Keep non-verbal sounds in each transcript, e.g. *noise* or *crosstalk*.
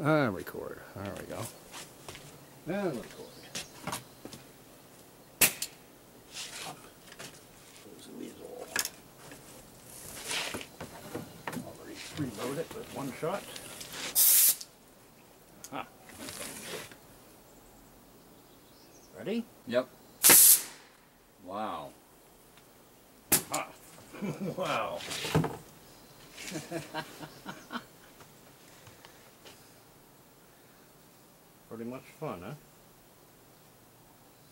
And record. There we go. And record. Close the weasel. Already reload it with one shot. Ah. Ready? Yep. Wow. Ah. *laughs* wow. *laughs* Pretty much fun, huh?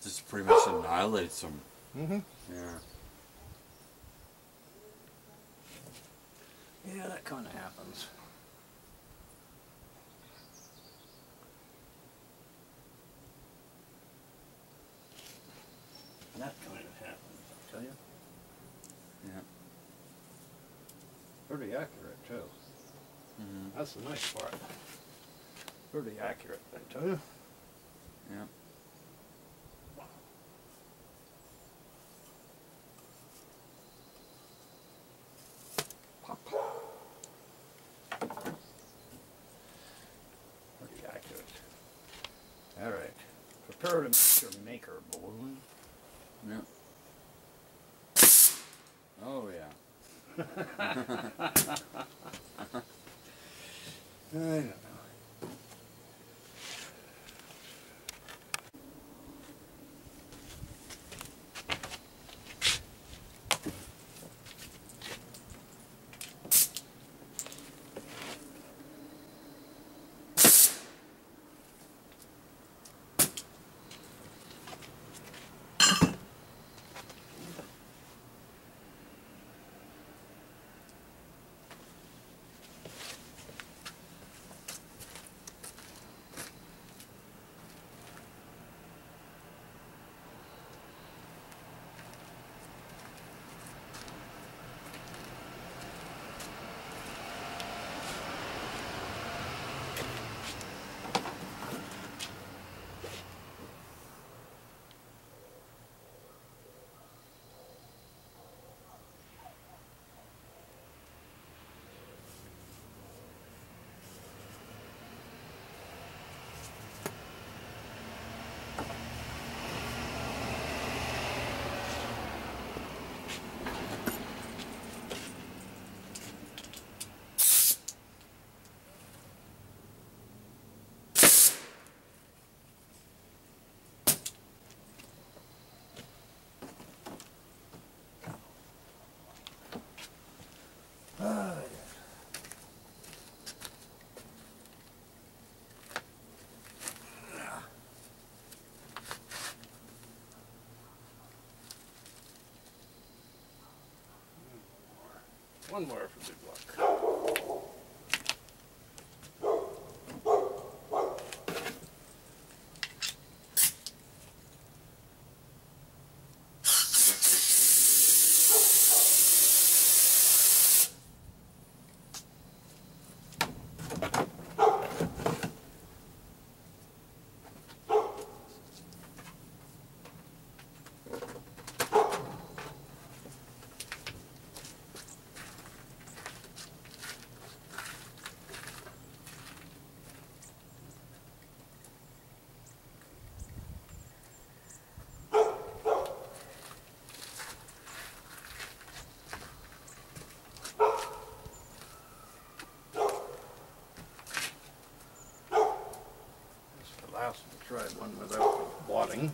Just pretty much annihilates them. Mm-hmm. Yeah. Yeah, that kind of happens. That kind of happens, I'll tell you. Yeah. Pretty accurate, too. hmm That's the nice part. Pretty accurate, I tell you. Yeah. Pop. Pretty accurate. All right. Prepare to make your maker balloon. Yeah. Oh yeah. *laughs* *laughs* I don't know. One more for good luck. This is the last one. Tried one without wadding.